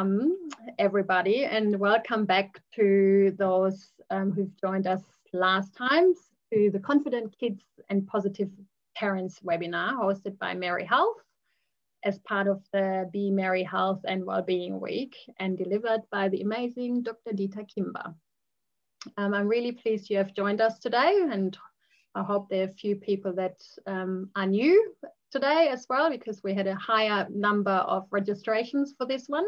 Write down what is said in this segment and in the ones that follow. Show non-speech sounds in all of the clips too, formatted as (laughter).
welcome everybody and welcome back to those um, who've joined us last times to the Confident Kids and Positive Parents webinar hosted by Merri Health as part of the Be Merri Health and Wellbeing Week and delivered by the amazing Dr. Deeta Kimber. Um, I'm really pleased you have joined us today and I hope there are a few people that um, are new today as well because we had a higher number of registrations for this one.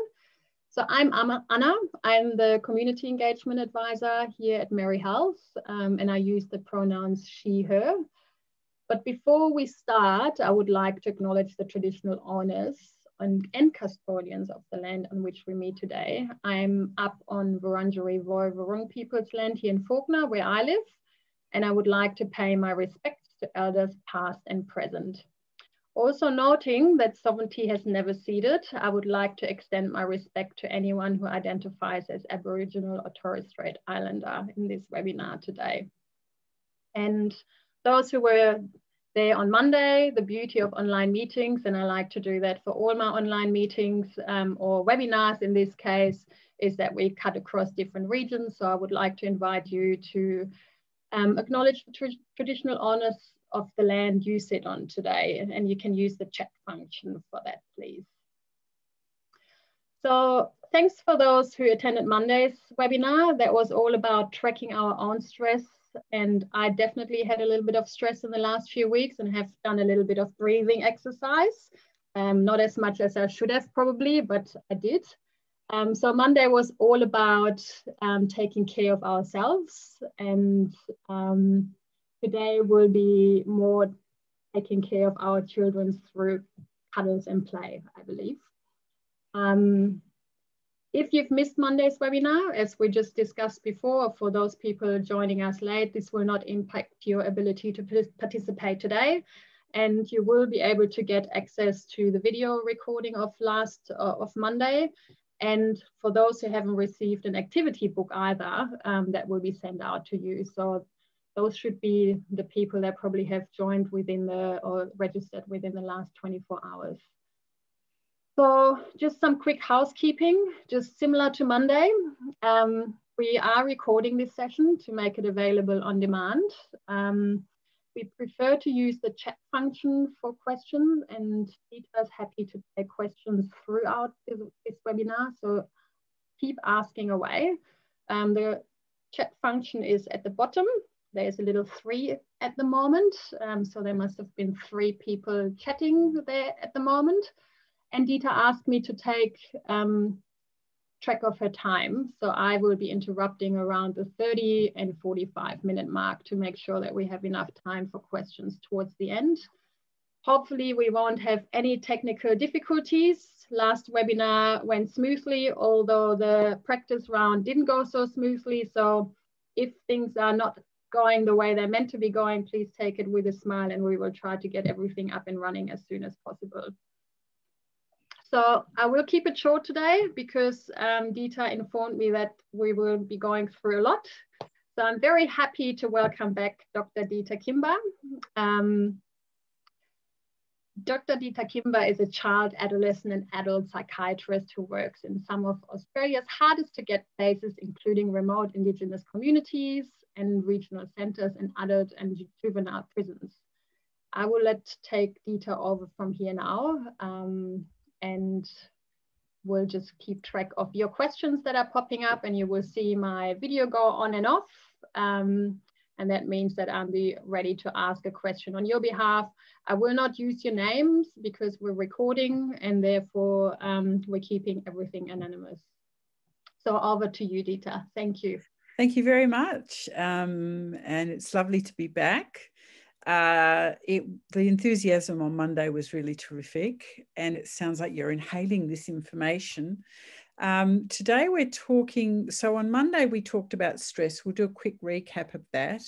So I'm Anna, I'm the Community Engagement Advisor here at Merri Health um, and I use the pronouns she, her. But before we start, I would like to acknowledge the traditional owners and, and custodians of the land on which we meet today. I'm up on Wurundjeri Woi Wurrung people's land here in Fawkner where I live and I would like to pay my respects to elders past and present. Also noting that sovereignty has never ceded, I would like to extend my respect to anyone who identifies as Aboriginal or Torres Strait Islander in this webinar today. And those who were there on Monday, the beauty of online meetings, and I like to do that for all my online meetings um, or webinars in this case, is that we cut across different regions. So I would like to invite you to um, acknowledge the tra traditional owners of the land you sit on today. And you can use the chat function for that, please. So thanks for those who attended Monday's webinar. That was all about tracking our own stress. And I definitely had a little bit of stress in the last few weeks and have done a little bit of breathing exercise. Um, not as much as I should have probably, but I did. Um, so Monday was all about um, taking care of ourselves and um, today will be more taking care of our children through cuddles and play, I believe. Um, if you've missed Monday's webinar, as we just discussed before, for those people joining us late, this will not impact your ability to participate today. And you will be able to get access to the video recording of last uh, of Monday. And for those who haven't received an activity book either, um, that will be sent out to you. So those should be the people that probably have joined within the or registered within the last 24 hours. So just some quick housekeeping, just similar to Monday. Um, we are recording this session to make it available on demand. Um, we prefer to use the chat function for questions and Deeta is happy to take questions throughout this, this webinar. So keep asking away. Um, the chat function is at the bottom there's a little three at the moment. Um, so there must have been three people chatting there at the moment. And Deeta asked me to take um, track of her time. So I will be interrupting around the 30 and 45 minute mark to make sure that we have enough time for questions towards the end. Hopefully we won't have any technical difficulties. Last webinar went smoothly, although the practice round didn't go so smoothly. So if things are not going the way they're meant to be going, please take it with a smile and we will try to get everything up and running as soon as possible. So I will keep it short today because um, Deeta informed me that we will be going through a lot. So I'm very happy to welcome back Dr. Deeta Kimber. Um, Dr. Deeta Kimber is a child, adolescent, and adult psychiatrist who works in some of Australia's hardest to get places, including remote Indigenous communities, and regional centers and adult and juvenile prisons. I will let take Deeta over from here now um, and we'll just keep track of your questions that are popping up and you will see my video go on and off. Um, and that means that be ready to ask a question on your behalf. I will not use your names because we're recording and therefore um, we're keeping everything anonymous. So over to you, Deeta. Thank you. Thank you very much. Um, and it's lovely to be back. Uh, it, the enthusiasm on Monday was really terrific, and it sounds like you're inhaling this information. Um, today we're talking, so on Monday we talked about stress. We'll do a quick recap of that.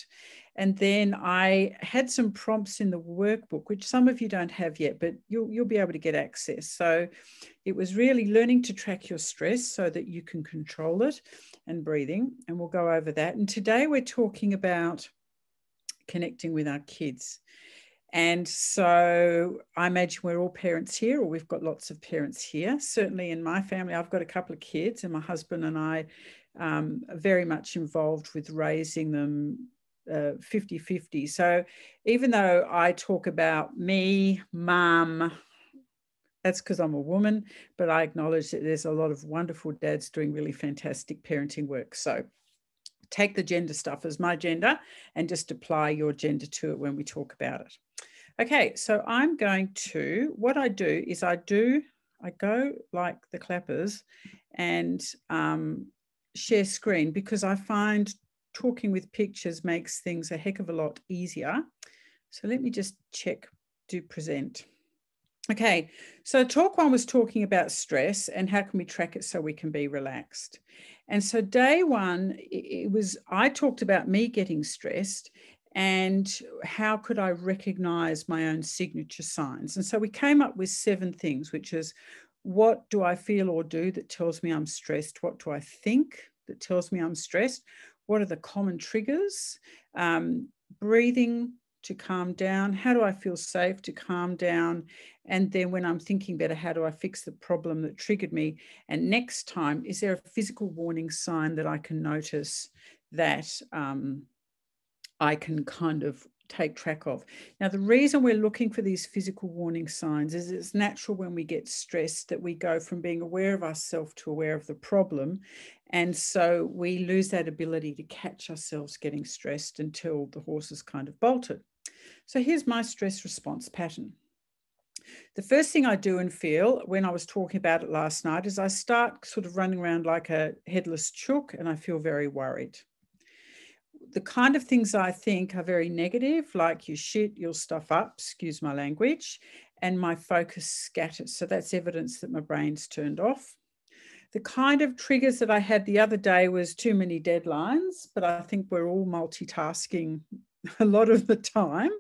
And then I had some prompts in the workbook, which some of you don't have yet, but you'll, you'll be able to get access. So it was really learning to track your stress so that you can control it and breathing. And we'll go over that. And today we're talking about connecting with our kids. And so I imagine we're all parents here, or we've got lots of parents here. Certainly in my family, I've got a couple of kids, and my husband and I um, are very much involved with raising them 50 uh, 50. So even though I talk about me, mum, that's because I'm a woman, but I acknowledge that there's a lot of wonderful dads doing really fantastic parenting work. So take the gender stuff as my gender and just apply your gender to it when we talk about it. Okay, so I'm going to, what I do is I do, I go like the clappers and um, share screen because I find talking with pictures makes things a heck of a lot easier. So let me just check, do present. Okay, so talk one was talking about stress and how can we track it so we can be relaxed. And so day one, it was I talked about me getting stressed and how could I recognize my own signature signs. And so we came up with seven things, which is what do I feel or do that tells me I'm stressed? What do I think that tells me I'm stressed? What are the common triggers? Um, breathing, to calm down? How do I feel safe to calm down? And then when I'm thinking better, how do I fix the problem that triggered me? And next time, is there a physical warning sign that I can notice that um, I can kind of take track of. Now, the reason we're looking for these physical warning signs is it's natural when we get stressed that we go from being aware of ourselves to aware of the problem. And so we lose that ability to catch ourselves getting stressed until the horse is kind of bolted. So here's my stress response pattern. The first thing I do and feel when I was talking about it last night is I start sort of running around like a headless chook and I feel very worried. The kind of things I think are very negative, like you shit, you'll stuff up, excuse my language, and my focus scatters. So that's evidence that my brain's turned off. The kind of triggers that I had the other day was too many deadlines, but I think we're all multitasking (laughs) a lot of the time.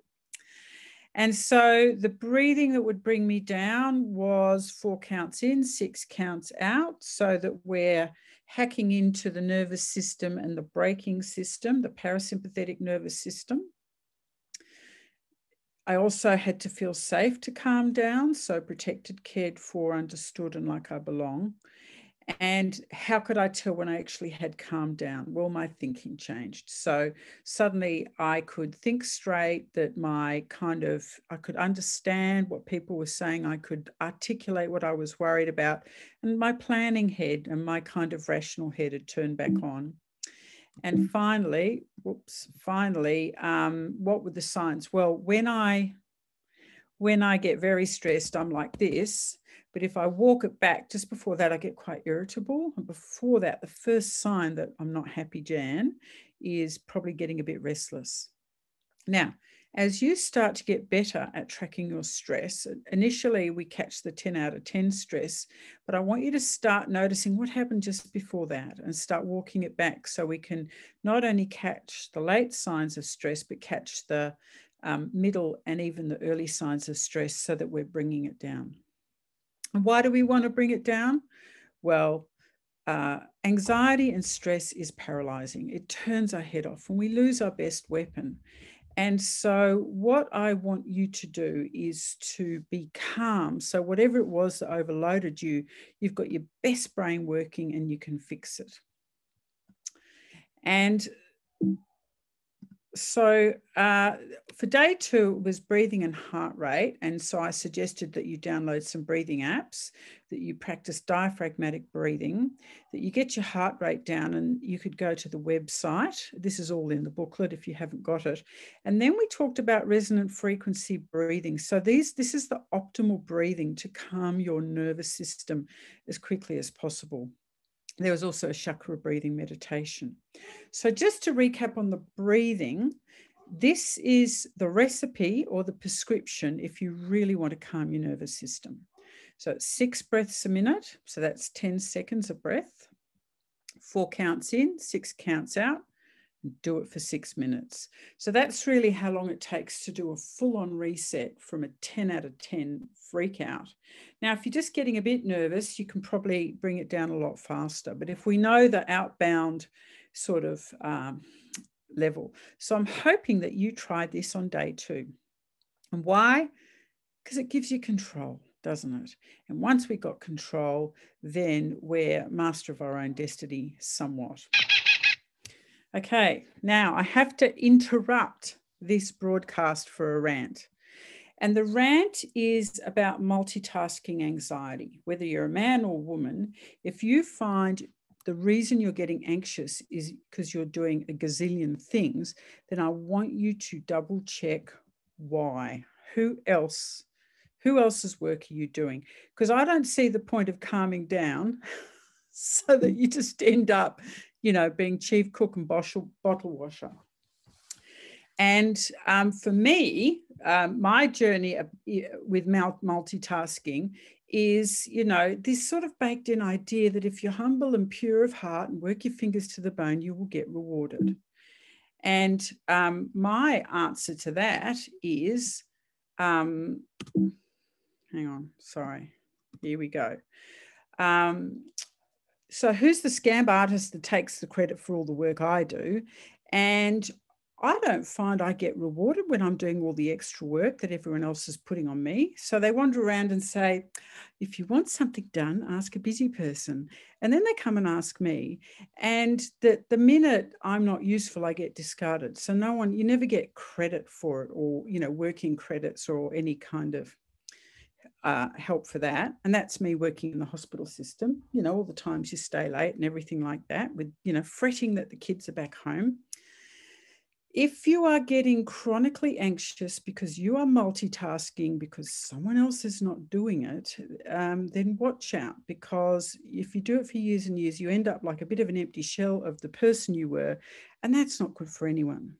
And so the breathing that would bring me down was four counts in, six counts out, so that we're hacking into the nervous system and the braking system, the parasympathetic nervous system. I also had to feel safe to calm down, so protected, cared for, understood, and like I belong. And how could I tell when I actually had calmed down? Well, my thinking changed. So suddenly I could think straight, that my kind of, I could understand what people were saying, I could articulate what I was worried about, and my planning head and my kind of rational head had turned back mm. on. And finally, whoops, finally, um, what were the signs? Well, when I when I get very stressed, I'm like this but if I walk it back just before that, I get quite irritable. And before that, the first sign that I'm not happy, Jan, is probably getting a bit restless. Now, as you start to get better at tracking your stress, initially we catch the 10 out of 10 stress, but I want you to start noticing what happened just before that and start walking it back so we can not only catch the late signs of stress, but catch the um, middle and even the early signs of stress so that we're bringing it down. Why do we want to bring it down? Well, uh, anxiety and stress is paralyzing. It turns our head off and we lose our best weapon. And so, what I want you to do is to be calm. So, whatever it was that overloaded you, you've got your best brain working and you can fix it. And so uh, for day two it was breathing and heart rate. And so i suggested that you download some breathing apps that you practice diaphragmatic breathing that you get your heart rate down and you could go to the website. This is all in the booklet if you haven't got it. And then we talked about resonant frequency breathing. So these this is the optimal breathing to calm your nervous system as quickly as possible there was also a chakra breathing meditation. So, just to recap on the breathing, this is the recipe or the prescription if you really want to calm your nervous system. So, six breaths a minute. So, that's 10 seconds of breath, four counts in, six counts out do it for six minutes. So that's really how long it takes to do a full on reset from a 10 out of 10 freak out. Now, if you're just getting a bit nervous, you can probably bring it down a lot faster. But if we know the outbound sort of um, level, so I'm hoping that you tried this on day two. And why? Because it gives you control, doesn't it? And once we got control, then we're master of our own destiny somewhat. Okay, now I have to interrupt this broadcast for a rant. And the rant is about multitasking anxiety. Whether you're a man or woman, if you find the reason you're getting anxious is because you're doing a gazillion things, then I want you to double check why. Who else? Who else's work are you doing? Because I don't see the point of calming down (laughs) so that you just end up, you know, being chief cook and bottle, washer. And um, for me, um, my journey with multitasking is, you know, this sort of baked in idea that if you're humble and pure of heart and work your fingers to the bone, you will get rewarded. And um, my answer to that is, um, hang on, sorry, here we go. Um, so, who's the scam artist that takes the credit for all the work I do? And I don't find I get rewarded when I'm doing all the extra work that everyone else is putting on me. So they wander around and say, if you want something done, ask a busy person. And then they come and ask me. And the, the minute I'm not useful, I get discarded. So no one, you never get credit for it or, you know, working credits or any kind of uh, help for that. And that's me working in the hospital system, you know, all the times you stay late and everything like that with, you know, fretting that the kids are back home. If you are getting chronically anxious because you are multitasking because someone else is not doing it, um, then watch out because if you do it for years and years, you end up like a bit of an empty shell of the person you were, and that's not good for anyone.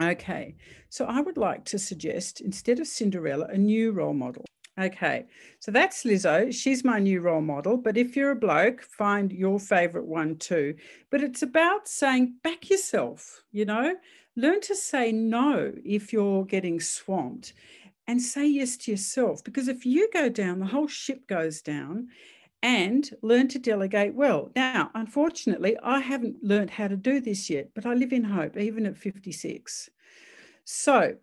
Okay, so I would like to suggest instead of Cinderella, a new role model. Okay, so that's Lizzo. She's my new role model. But if you're a bloke, find your favorite one too. But it's about saying, back yourself, you know, learn to say no if you're getting swamped and say yes to yourself. Because if you go down, the whole ship goes down and learn to delegate well. Now, unfortunately, I haven't learned how to do this yet, but I live in hope, even at 56. So,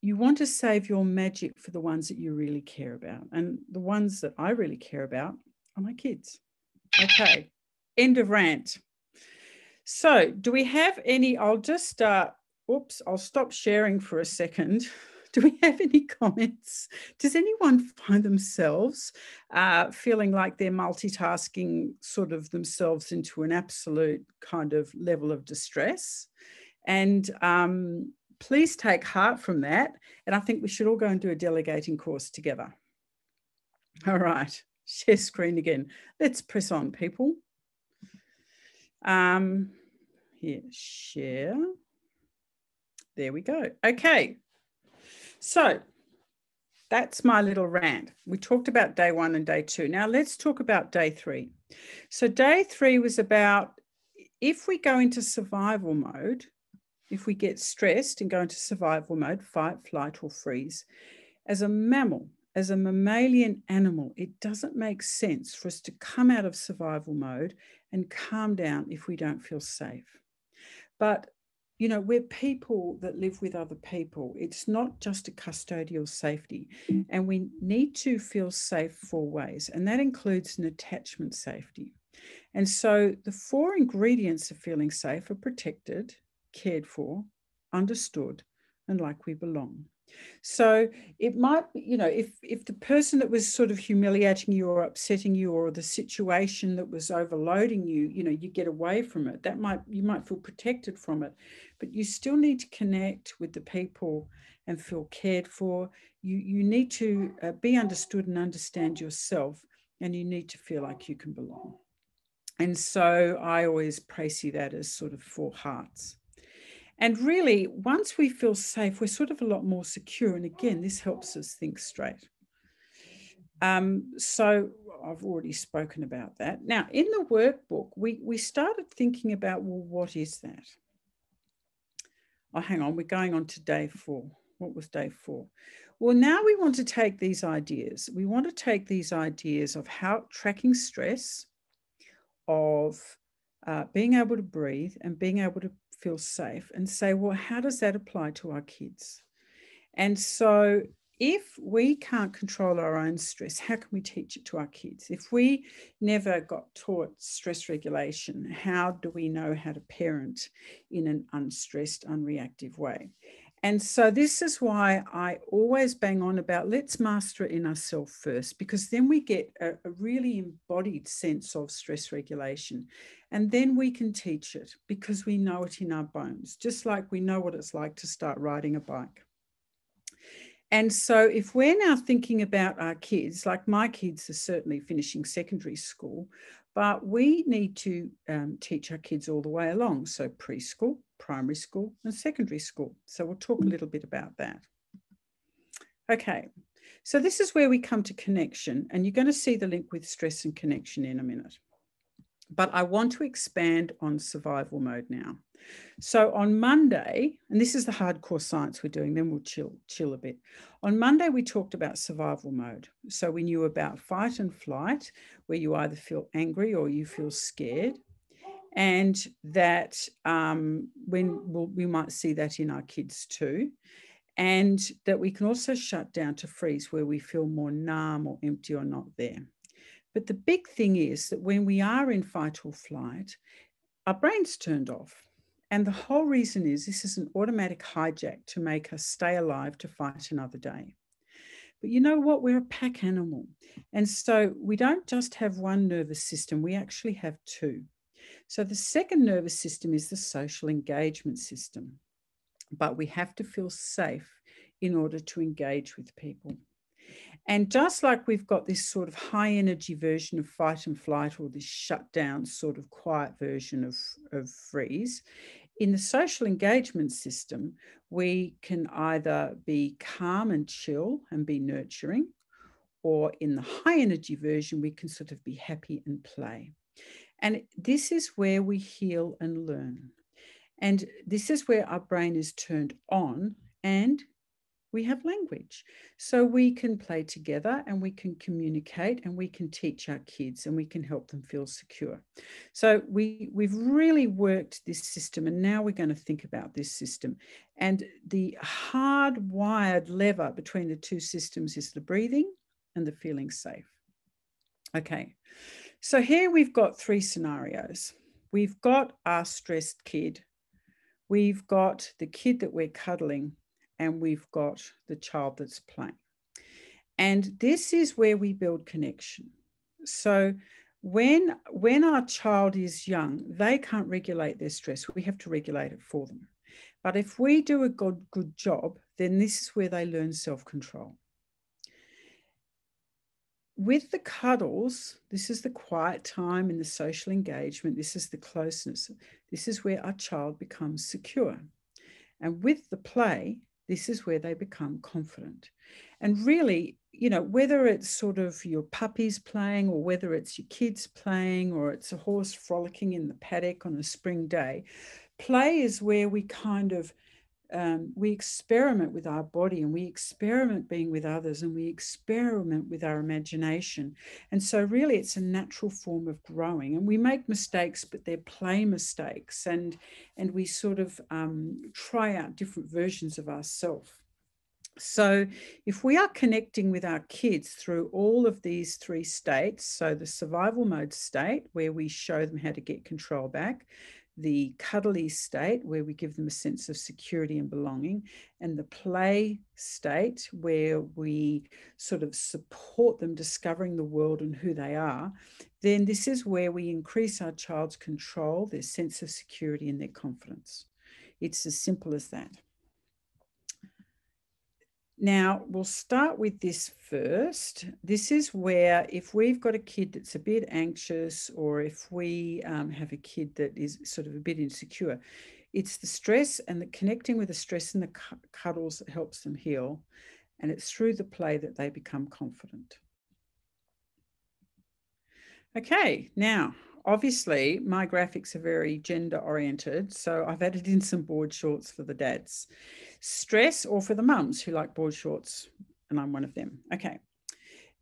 you want to save your magic for the ones that you really care about. And the ones that I really care about are my kids. Okay, end of rant. So, do we have any? I'll just start Oops, I'll stop sharing for a second. (laughs) Do we have any comments? Does anyone find themselves uh, feeling like they're multitasking sort of themselves into an absolute kind of level of distress? And um, please take heart from that. And I think we should all go and do a delegating course together. All right, share screen again. Let's press on, people. Um, here, share. There we go. Okay. So that's my little rant. We talked about day one and day two. Now let's talk about day three. So, day three was about if we go into survival mode, if we get stressed and go into survival mode, fight, flight, or freeze, as a mammal, as a mammalian animal, it doesn't make sense for us to come out of survival mode and calm down if we don't feel safe. But you know, we're people that live with other people. It's not just a custodial safety. And we need to feel safe four ways, and that includes an attachment safety. And so the four ingredients of feeling safe are protected, cared for, understood, and like we belong. So it might you know, if if the person that was sort of humiliating you or upsetting you or the situation that was overloading you, you know, you get away from it. That might you might feel protected from it, but you still need to connect with the people and feel cared for. You you need to uh, be understood and understand yourself, and you need to feel like you can belong. And so I always pray see that as sort of four hearts. And really, once we feel safe, we're sort of a lot more secure. And again, this helps us think straight. Um, so I've already spoken about that. Now, in the workbook, we, we started thinking about, well, what is that? Oh, hang on, we're going on to day four. What was day four? Well, now we want to take these ideas. We want to take these ideas of how tracking stress, of uh, being able to breathe and being able to feel safe and say, well, how does that apply to our kids? And so if we can't control our own stress, how can we teach it to our kids? If we never got taught stress regulation, how do we know how to parent in an unstressed, unreactive way? And so, this is why I always bang on about let's master it in ourselves first, because then we get a, a, really embodied sense of stress regulation. And then we can teach it because we know it in our bones, just like we know what it's like to start riding a bike. And so, if we're now thinking about our kids, like my kids are certainly finishing secondary school, but we need to um, teach our kids all the way along. So, preschool, primary school, and secondary school. So, we'll talk a little bit about that. Okay, so this is where we come to connection, and you're going to see the link with stress and connection in a minute. But I want to expand on survival mode now. So on Monday, and this is the hardcore science we're doing, then we'll chill, chill a bit. On Monday, we talked about survival mode. So we knew about fight and flight, where you either feel angry or you feel scared. And that um, when we'll, we might see that in our kids too. And that we can also shut down to freeze where we feel more numb or empty or not there. But the big thing is that when we are in fight or flight, our brain's turned off and the whole reason is this is an automatic hijack to make us stay alive to fight another day. But you know what? We're a pack animal. And so we don't just have one nervous system, we actually have two. So the second nervous system is the social engagement system. But we have to feel safe in order to engage with people. And just like we've got this sort of high energy version of fight and flight, or this shutdown sort of quiet version of, of freeze, in the social engagement system, we can either be calm and chill and be nurturing, or in the high energy version, we can sort of be happy and play. And this is where we heal and learn. And this is where our brain is turned on and we have language. So we can play together and we can communicate and we can teach our kids and we can help them feel secure. So we, we've really worked this system and now we're going to think about this system. And the hardwired lever between the two systems is the breathing and the feeling safe. Okay, so here we've got three scenarios. We've got our stressed kid. We've got the kid that we're cuddling and we've got the child that's playing. And this is where we build connection. So when when our child is young, they can't regulate their stress. We have to regulate it for them. But if we do a good, good job, then this is where they learn self-control. With the cuddles, this is the quiet time and the social engagement. This is the closeness. This is where our child becomes secure. And with the play, this is where they become confident. And really, you know, whether it's sort of your puppies playing or whether it's your kids playing or it's a horse frolicking in the paddock on a spring day, play is where we kind of um, we experiment with our body and we experiment being with others and we experiment with our imagination. And so, really, it's a natural form of growing. And we make mistakes, but they're play mistakes. And, and we sort of um, try out different versions of ourselves. So, if we are connecting with our kids through all of these three states, so the survival mode state, where we show them how to get control back, the cuddly state where we give them a sense of security and belonging, and the play state where we sort of support them discovering the world and who they are, then this is where we increase our child's control, their sense of security, and their confidence. It's as simple as that. Now, we'll start with this first. This is where, if we've got a kid that's a bit anxious, or if we um, have a kid that is sort of a bit insecure, it's the stress and the connecting with the stress and the cuddles that helps them heal. And it's through the play that they become confident. Okay, now obviously my graphics are very gender oriented. So I've added in some board shorts for the dads. Stress or for the mums who like board shorts, and I'm one of them. Okay.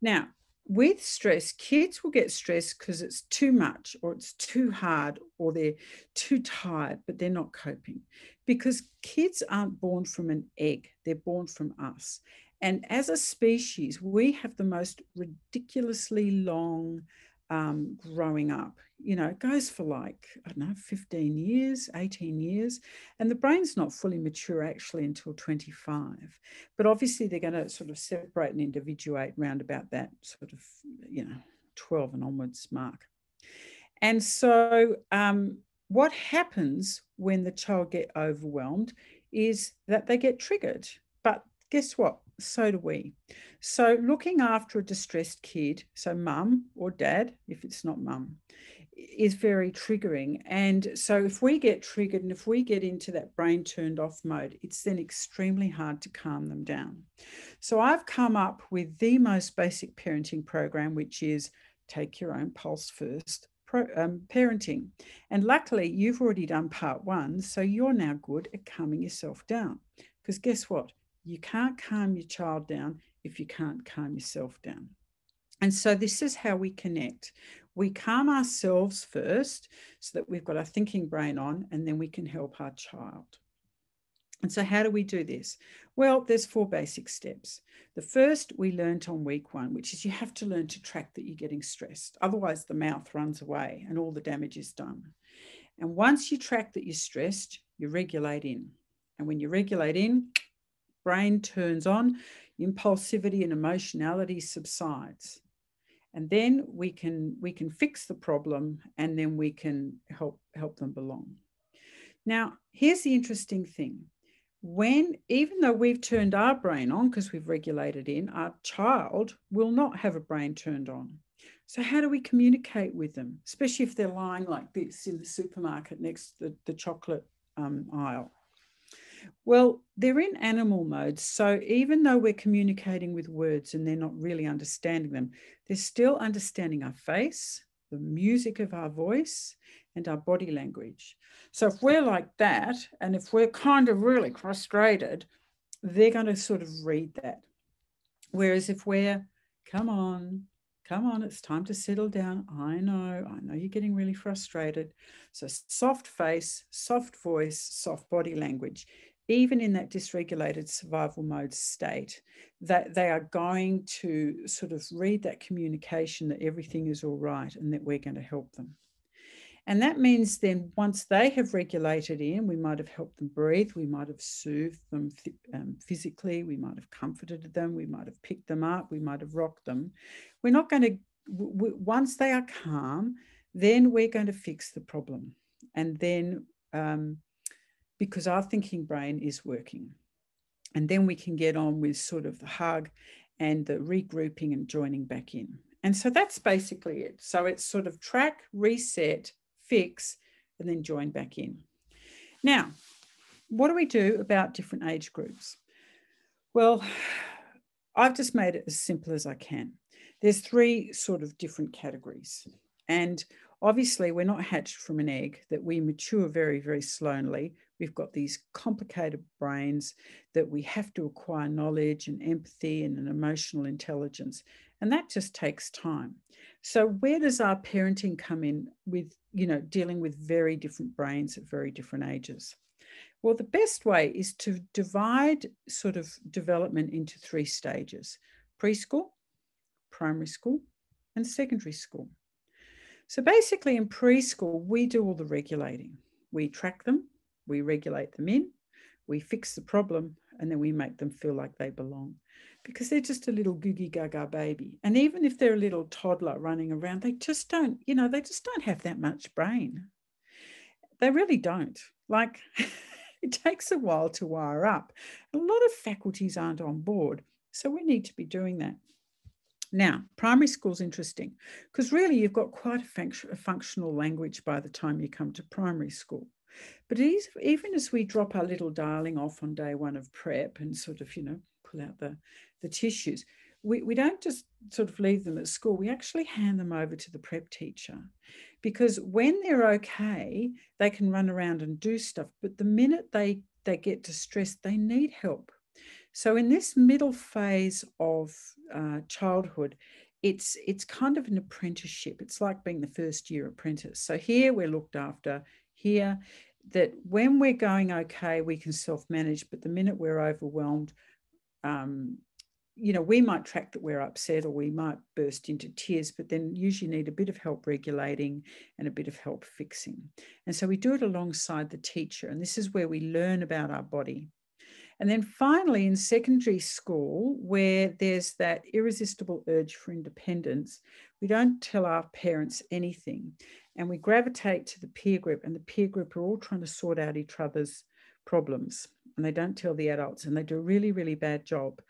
Now, with stress, kids will get stressed because it's too much or it's too hard or they're too tired, but they're not coping. Because kids aren't born from an egg, they're born from us. And as a species, we have the most ridiculously long um, growing up. You know, it goes for like, I don't know, 15 years, 18 years. And the brain's not fully mature actually until 25. But obviously, they're going to sort of separate and individuate round about that sort of, you know, 12 and onwards mark. And so, um, what happens when the child get overwhelmed is that they get triggered. But guess what? So do we. So, looking after a distressed kid, so mum or dad, if it's not mum, is very triggering. And so, if we get triggered and if we get into that brain turned off mode, it's then extremely hard to calm them down. So, I've come up with the most basic parenting program, which is take your own pulse first. Um, parenting. And luckily, you've already done part one, so you're now good at calming yourself down. Because guess what? You can't calm your child down if you can't calm yourself down. And so this is how we connect. We calm ourselves first so that we've got our thinking brain on, and then we can help our child. And so, how do we do this? Well, there's four basic steps. The first we learned on week one, which is you have to learn to track that you're getting stressed. Otherwise, the mouth runs away and all the damage is done. And once you track that you're stressed, you regulate in. And when you regulate in, brain turns on, impulsivity and emotionality subsides. And then we can we can fix the problem and then we can help help them belong. Now, here's the interesting thing. When, even though we've turned our brain on because we've regulated in, our child will not have a brain turned on. So, how do we communicate with them, especially if they're lying like this in the supermarket next to the, the chocolate um, aisle? Well, they're in animal mode. So even though we're communicating with words and they're not really understanding them, they're still understanding our face, the music of our voice, and our body language. So if we're like that, and if we're kind of really frustrated, they're going to sort of read that. Whereas if we're, come on, come on, it's time to settle down. I know, I know you're getting really frustrated. So soft face, soft voice, soft body language even in that dysregulated survival mode state, that they are going to sort of read that communication that everything is all right and that we're going to help them. And that means then once they have regulated in, we might have helped them breathe, we might have soothed them um, physically, we might have comforted them, we might have picked them up, we might have rocked them. We're not going to, once they are calm, then we're going to fix the problem. And then um, because our thinking brain is working. And then we can get on with sort of the hug and the regrouping and joining back in. And so that's basically it. So it's sort of track, reset, fix, and then join back in. Now, what do we do about different age groups? Well, I've just made it as simple as I can. There's three sort of different categories. And obviously, we're not hatched from an egg, that we mature very, very slowly. We've got these complicated brains that we have to acquire knowledge and empathy and an emotional intelligence. And that just takes time. So, where does our parenting come in with, you know, dealing with very different brains at very different ages? Well, the best way is to divide sort of development into three stages preschool, primary school, and secondary school. So, basically, in preschool, we do all the regulating. We track them, we regulate them in, we fix the problem, and then we make them feel like they belong because they're just a little googie gaga baby. And even if they're a little toddler running around, they just don't, you know, they just don't have that much brain. They really don't. Like, (laughs) it takes a while to wire up. A lot of faculties aren't on board. So we need to be doing that. Now, primary school's interesting because really you've got quite a, a, functional language by the time you come to primary school. But even as we drop our little darling off on day one of prep and sort of, you know, pull out the, the tissues, we, we don't just sort of leave them at school, we actually hand them over to the prep teacher. Because when they're okay, they can run around and do stuff. But the minute they, they get distressed, they need help. So in this middle phase of uh, childhood, it's it's kind of an apprenticeship. It's like being the first year apprentice. So here we're looked after. Here that when we're going okay, we can self manage, but the minute we're overwhelmed, um, you know, we might track that we're upset or we might burst into tears, but then usually need a bit of help regulating and a bit of help fixing. And so we do it alongside the teacher. And this is where we learn about our body. And then finally, in secondary school, where there's that irresistible urge for independence, we don't tell our parents anything. And we gravitate to the peer group, and the peer group are all trying to sort out each other's problems. And they don't tell the adults, and they do a really, really bad job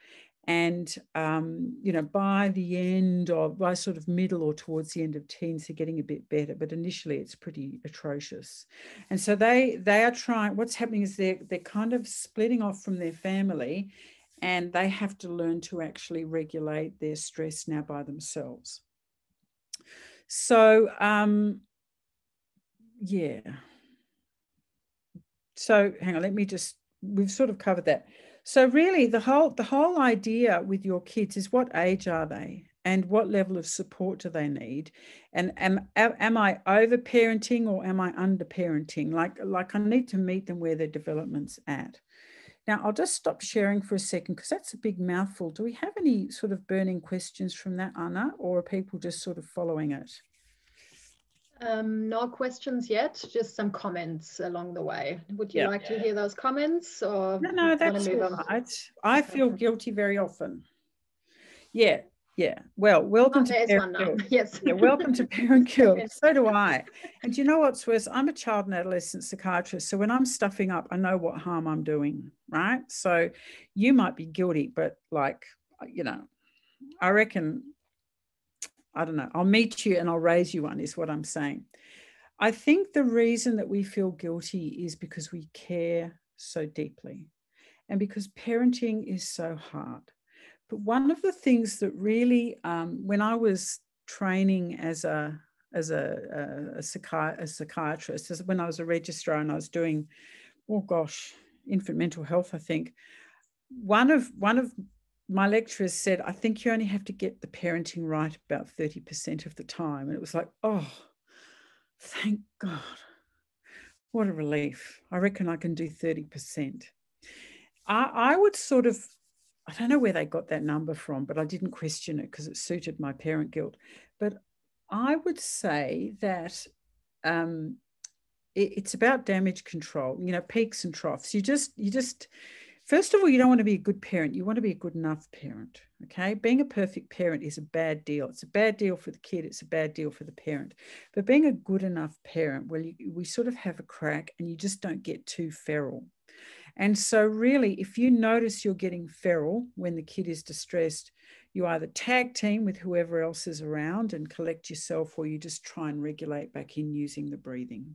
and um, you know by the end of by sort of middle or towards the end of teens they're getting a bit better but initially it's pretty atrocious and so they they are trying what's happening is they're they're kind of splitting off from their family and they have to learn to actually regulate their stress now by themselves so um yeah so hang on let me just we've sort of covered that so really the whole the whole idea with your kids is what age are they and what level of support do they need and am am I over parenting or am I under parenting like like I need to meet them where their development's at. Now I'll just stop sharing for a second because that's a big mouthful. Do we have any sort of burning questions from that Anna or are people just sort of following it? Um, no questions yet, just some comments along the way. Would you yeah. like to hear those comments or? No, no, that's all right. I feel guilty very often. Yeah, yeah. Well, welcome oh, to Parent Guilt. (laughs) Yes. Yeah, welcome to Parent Guilt. (laughs) So do I. And you know what's worse? I'm a child and adolescent psychiatrist. So when I'm stuffing up, I know what harm I'm doing, right? So you might be guilty, but like, you know, I reckon I don't know, I'll meet you and I'll raise you one, is what I'm saying. I think the reason that we feel guilty is because we care so deeply and because parenting is so hard. But one of the things that really, um, when I was training as a as a, a, a, psychi- a psychiatrist, as when I was a registrar and I was doing, oh gosh, infant mental health, I think one of one of my lecturers said, I think you only have to get the parenting right about 30% of the time. And it was like, oh, thank God. What a relief. I reckon I can do 30%. I, I would sort of, I don't know where they got that number from, but I didn't question it because it suited my parent guilt. But I would say that um, it, it's about damage control, you know, peaks and troughs. You just, you just, First of all, you don't want to be a good parent. You want to be a good enough parent. Okay. Being a perfect parent is a bad deal. It's a bad deal for the kid. It's a bad deal for the parent. But being a good enough parent, well, you, we sort of have a crack and you just don't get too feral. And so, really, if you notice you're getting feral when the kid is distressed, you either tag team with whoever else is around and collect yourself, or you just try and regulate back in using the breathing,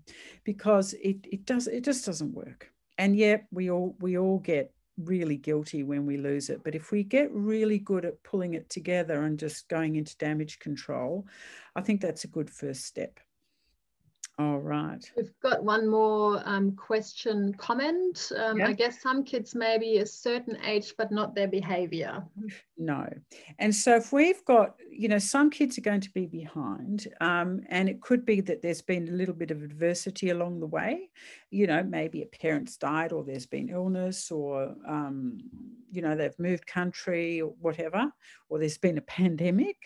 because it it does it just doesn't work. And yet, we all we all get really guilty when we lose it. But if we get really good at pulling it together and just going into damage control, I think that's a good first step. All right. We've got one more um, question comment. Um, yeah. I guess some kids may be a certain age, but not their behavior. No. And so if we've got, you know, some kids are going to be behind, um, and it could be that there's been a little bit of adversity along the way. You know, maybe a parent's died, or there's been illness, or, um, you know, they've moved country, or whatever, or there's been a (laughs) pandemic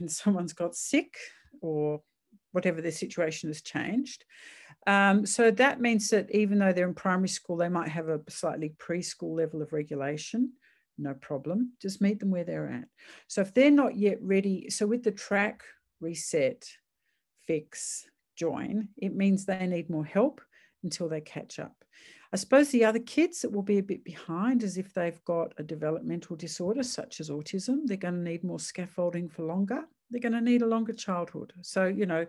and someone's got sick, or whatever their situation has changed. Um, so that means that even though they're in primary school, they might have a slightly preschool level of regulation. No problem. Just meet them where they're at. So if they're not yet ready, so with the track, reset, fix, join, it means they need more help until they catch up. I suppose the other kids that will be a bit behind is if they've got a developmental disorder such as autism, they're going to need more scaffolding for longer they're going to need a longer childhood. So, you know,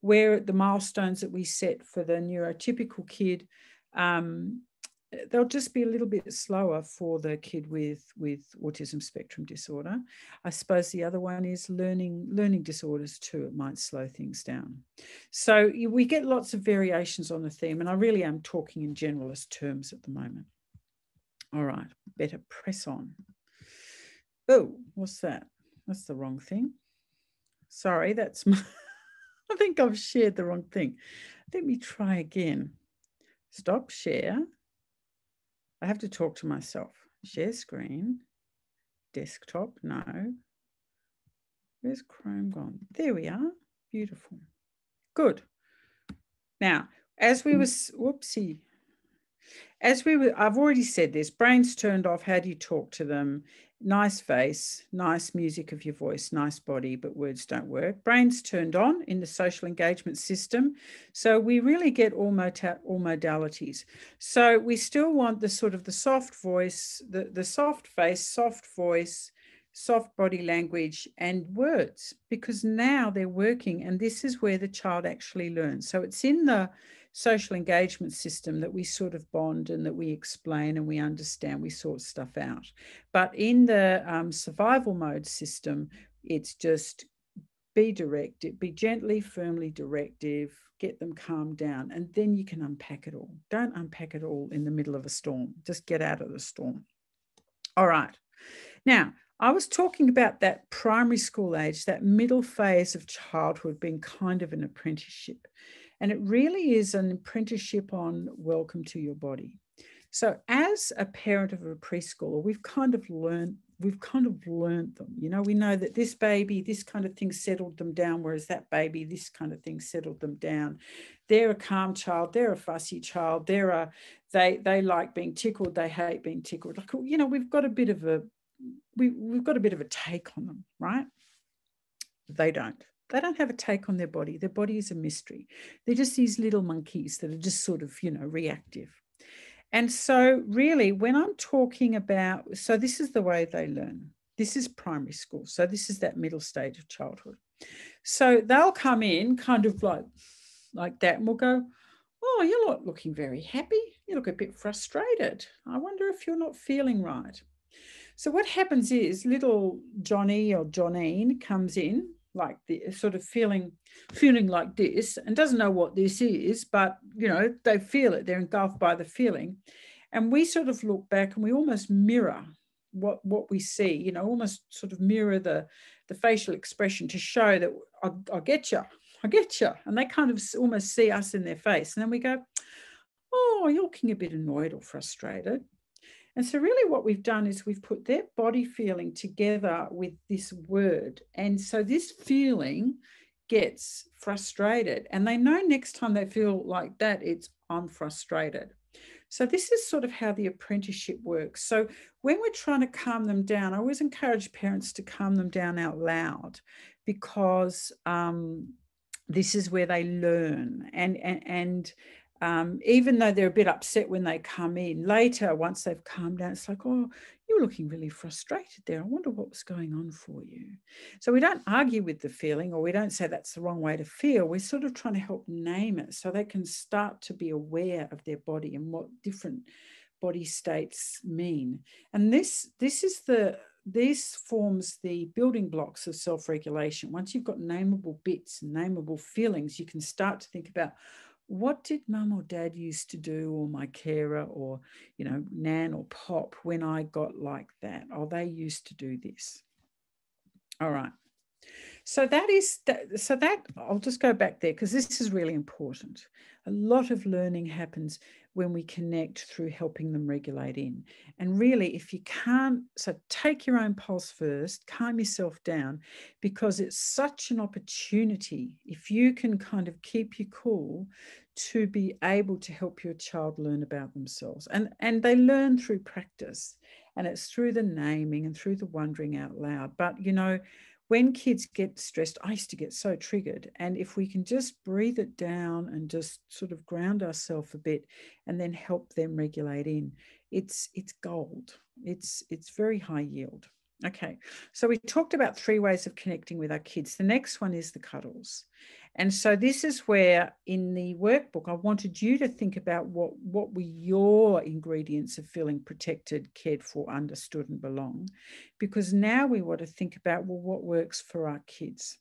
where the milestones that we set for the neurotypical kid, um, they'll just be a little bit slower for the kid with with autism spectrum disorder. I suppose the other one is learning learning disorders too. It might slow things down. So we get lots of variations on the theme, and I really am talking in generalist terms at the moment. All right, better press on. Oh, what's that? That's the wrong thing. Sorry, that's (laughs) my, I think I've shared the wrong thing. Let me try again. Stop share. I have to talk to myself. Share screen. desktop. No. Where's Chrome gone? There we are. Beautiful. Good. Now, as we was, whoopsie, as we were, I've already said this, brains turned off. How do you talk to them? Nice face, nice music of your voice, nice body, but words don't work. Brains turned on in the social engagement system. So we really get all, mota- all modalities. So we still want the sort of the soft voice, the, the soft face, soft voice, soft body language and words because now they're working and this is where the child actually learns so it's in the social engagement system that we sort of bond and that we explain and we understand, we sort stuff out. But in the um, survival mode system, it's just be direct, be gently, firmly directive, get them calmed down, and then you can unpack it all. Don't unpack it all in the middle of a storm, just get out of the storm. All right. Now, I was talking about that primary school age, that middle phase of childhood being kind of an apprenticeship. And it really is an apprenticeship on welcome to your body. So as a parent of a preschooler, we've kind of learned we've kind of learned them. You know, we know that this baby, this kind of thing settled them down, whereas that baby, this kind of thing settled them down. They're a calm child, they're a fussy child, they're a they they like being tickled, they hate being tickled. Like, you know, we've got a bit of a we, we've got a bit of a take on them, right? They don't they don't have a take on their body. Their body is a mystery. They're just these little monkeys that are just sort of, you know, reactive. And so, really, when I'm talking about, so this is the way they learn. This is primary school. So, this is that middle stage of childhood. So, they'll come in kind of like, like that, and we'll go, Oh, you're not looking very happy. You look a bit frustrated. I wonder if you're not feeling right. So, what happens is little Johnny or Johnine comes in like the sort of feeling feeling like this and doesn't know what this is but you know they feel it. They're engulfed by the feeling. And we sort of look back and we almost mirror what what we see you know almost sort of mirror the the facial expression to show that I, I get you I get you and they kind of almost see us in their face. And then we go oh you're looking a bit annoyed or frustrated and so, really, what we've done is we've put their body feeling together with this word. And so, this feeling gets frustrated, and they know next time they feel like that, it's I'm frustrated. So, this is sort of how the apprenticeship works. So, when we're trying to calm them down, I always encourage parents to calm them down out loud because um, this is where they learn. And, and, and um, even though they're a bit upset when they come in later once they've calmed down it's like oh you're looking really frustrated there. I wonder what was going on for you. So we don't argue with the feeling or we don't say that's the wrong way to feel. We're sort of trying to help name it so they can start to be aware of their body and what different body states mean. And this this is the this forms the building blocks of self-regulation. Once you've got nameable bits and nameable feelings you can start to think about what did mum or dad used to do or my carer or you know nan or pop when i got like that? Oh they used to do this. All right. So that is that, so that i'll just go back there because this is really important. A lot of learning happens when we connect through helping them regulate in. And really, if you can't, so take your own pulse first, calm yourself down, because it's such an opportunity. If you can kind of keep you cool to be able to help your child learn about themselves. And, and they learn through practice, and it's through the naming and through the wondering out loud. But, you know, when kids get stressed, I used to get so triggered. And if we can just breathe it down and just sort of ground ourselves a bit and then help them regulate in, it's it's gold. It's it's very high yield. Okay, so we talked about three ways of connecting with our kids. The next one is the cuddles. And so this is where in the workbook, I wanted you to think about what, what were your ingredients of feeling protected, cared for, understood, and belong. Because now we want to think about, well, what works for our kids.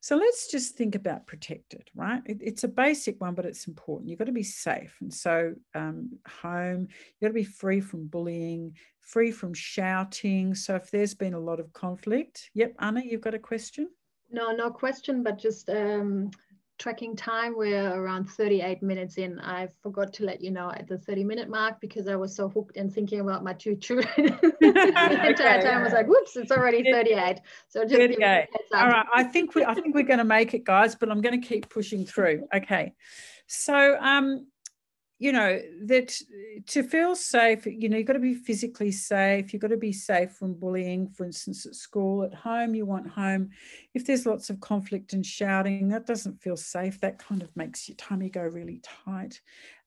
So let's just think about protected, right? It, it's a basic one, but it's important. You've got to be safe. And so, um, home, you've got to be free from bullying, free from shouting. So, if there's been a lot of conflict, yep, Anna, you've got a question? No, no question, but just um, tracking time. We're around 38 minutes in. I forgot to let you know at the 30 minute mark because I was so hooked and thinking about my two children. (laughs) the (laughs) entire time I was like, whoops, it's already 38. So just 38. All right. I think we I think we're going to make it, guys, but I'm going to keep pushing through. Okay. So um you know that to feel safe you know you've got to be physically safe you've got to be safe from bullying for instance at school at home you want home. If there's lots of conflict and shouting that doesn't feel safe that kind of makes your tummy go really tight.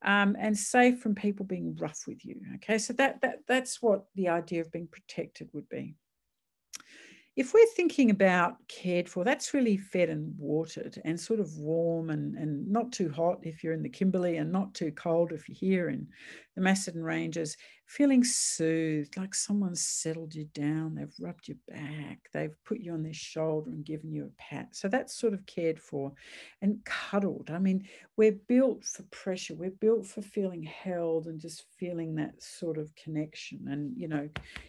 Um, and safe from people being rough with you okay? So that that that's what the idea of being protected would be if we're thinking about cared for, that's really fed and watered and sort of warm and, and not too hot if you're in the Kimberley and not too cold if you're here in the Macedon Ranges feeling soothed, like someone's settled you down, they've rubbed your back, they've put you on their shoulder and given you a pat. So that's sort of cared for and cuddled. I mean, we're built for pressure, we're built for feeling held and just feeling that sort of connection. And you know,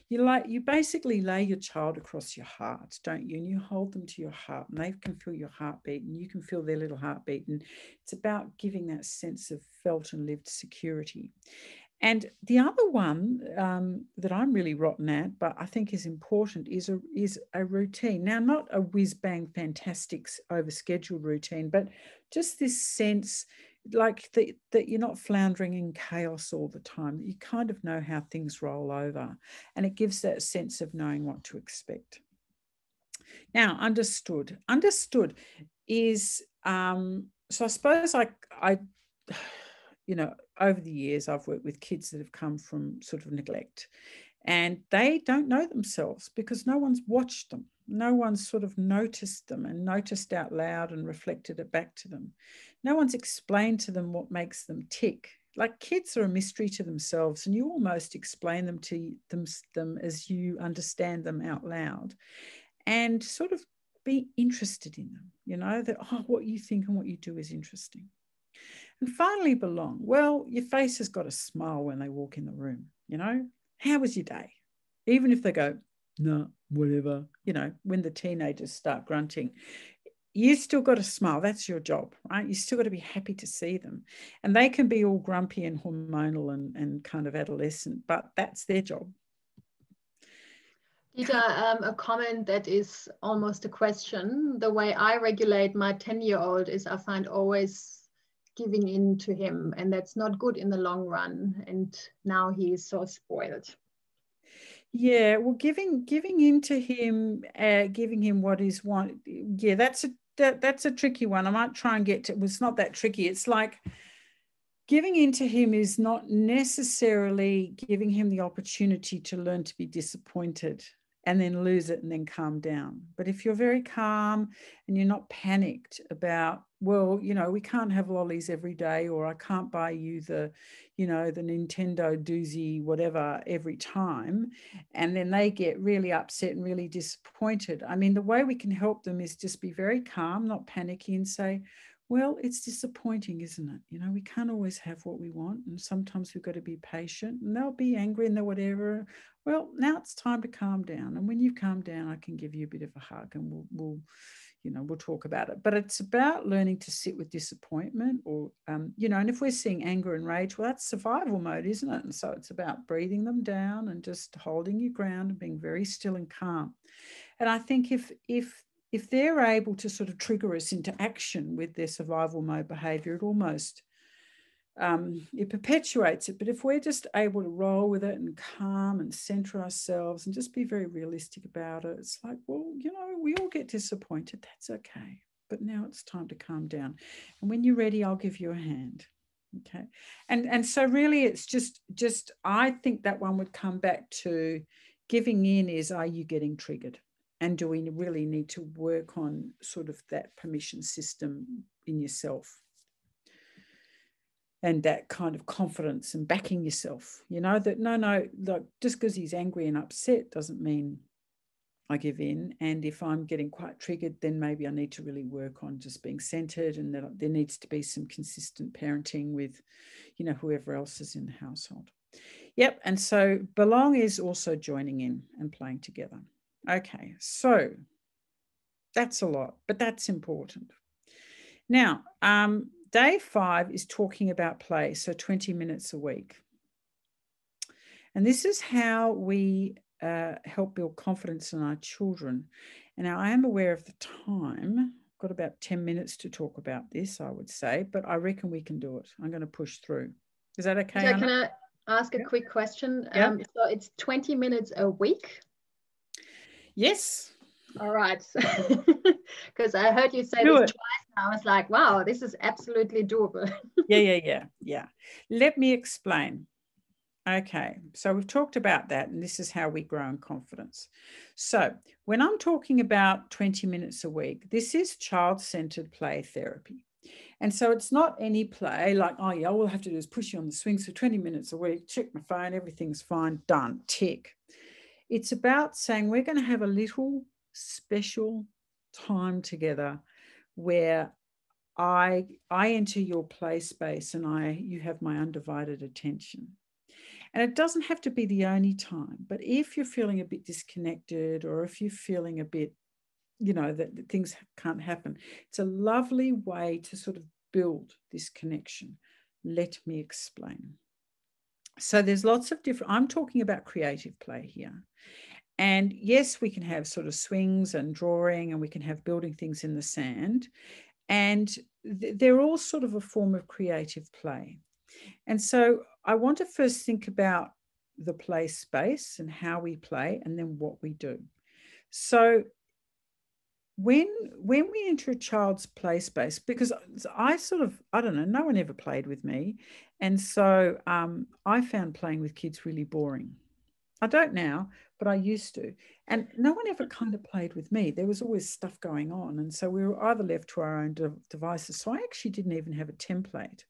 you like you basically lay your child across your heart, don't you? And you hold them to your heart, and they can feel your heartbeat, and you can feel their little heartbeat. And it's about giving that sense of felt and lived security. And the other one um, that I'm really rotten at, but I think is important, is a is a routine. Now, not a whiz bang fantastic over scheduled routine, but just this sense, like that that you're not floundering in chaos all the time. You kind of know how things roll over, and it gives that sense of knowing what to expect. Now, understood. Understood is um, so. I suppose I I (sighs) you know, over the years, I've worked with kids that have come from sort of neglect and they don't know themselves because no one's watched them. No one's sort of noticed them and noticed out loud and reflected it back to them. No one's explained to them what makes them tick. Like kids are a mystery to themselves, and you almost explain them to them, them as you understand them out loud and sort of be interested in them, you know, that, oh, what you think and what you do is interesting. And finally, belong. Well, your face has got a smile when they walk in the room. You know, how was your day? Even if they go, no, whatever, you know, when the teenagers start grunting, you still got to smile. That's your job, right? You still got to be happy to see them. And they can be all grumpy and hormonal and, and kind of adolescent, but that's their job. Deeta, um, a comment that is almost a question. The way I regulate my 10 year old is I find always giving in to him and that's not good in the long run and now he's so spoiled. Yeah well giving giving in to him uh, giving him what is one yeah that's a that, that's a tricky one. I might try and get to it's not that tricky. It's like giving in to him is not necessarily giving him the opportunity to learn to be disappointed and then lose it and then calm down. But if you're very calm and you're not panicked about, well, you know, we can't have lollies every day, or I can't buy you the, you know, the Nintendo doozy, whatever, every time, and then they get really upset and really disappointed. I mean, the way we can help them is just be very calm, not panicky, and say, well, it's disappointing, isn't it? You know, we can't always have what we want. And sometimes we've got to be patient and they'll be angry and they'll whatever. Well, now it's time to calm down. And when you calm down, I can give you a bit of a hug and we'll, we'll you know, we'll talk about it. But it's about learning to sit with disappointment or, um, you know, and if we're seeing anger and rage, well, that's survival mode, isn't it? And so it's about breathing them down and just holding your ground and being very still and calm. And I think if, if, if they're able to sort of trigger us into action with their survival mode behavior, it almost um, it perpetuates it. But if we're just able to roll with it and calm and center ourselves and just be very realistic about it, it's like, well, you know, we all get disappointed. That's okay. But now it's time to calm down. And when you're ready, I'll give you a hand. Okay. And and so really it's just just I think that one would come back to giving in is are you getting triggered? and do we really need to work on sort of that permission system in yourself and that kind of confidence and backing yourself you know that no no like just because he's angry and upset doesn't mean i give in and if i'm getting quite triggered then maybe i need to really work on just being centered and that there needs to be some consistent parenting with you know whoever else is in the household yep and so belong is also joining in and playing together Okay, so that's a lot, but that's important. Now, um, day five is talking about play, so 20 minutes a week. And this is how we uh, help build confidence in our children. And now I am aware of the time. I've got about 10 minutes to talk about this, I would say, but I reckon we can do it. I'm going to push through. Is that okay? So can I ask a quick question? Yeah. Um, so it's 20 minutes a week? Yes. All right. (laughs) Because I heard you say do this it. I was like, wow, this is absolutely doable. (laughs) yeah, yeah, yeah, yeah. Let me explain. Okay, so we've talked about that, and this is how we grow in confidence. So, when I'm talking about 20 minutes a week, this is child centered play therapy. And so it's not any play like, oh, yeah, all I have to do is push you on the swings for 20 minutes a week, check my phone, everything's fine, done, tick. It's about saying we're going to have a little special time together where I I enter your play space and I you have my undivided attention. And it doesn't have to be the only time, but if you're feeling a bit disconnected or if you're feeling a bit, you know, that, that things can't happen, it's a lovely way to sort of build this connection. Let me explain. So there's lots of different, I'm talking about creative play here. And yes, we can have sort of swings and drawing, and we can have building things in the sand. And they're all sort of a form of creative play. And so I want to first think about the play space and how we play, and then what we do. So when when we enter a child's play space because i sort of i don't know no one ever played with me and so um, i found playing with kids really boring I don't now, but I used to. And no one ever kind of played with me. There was always stuff going on. And so we were either left to our own de- devices. So I actually didn't even have a template.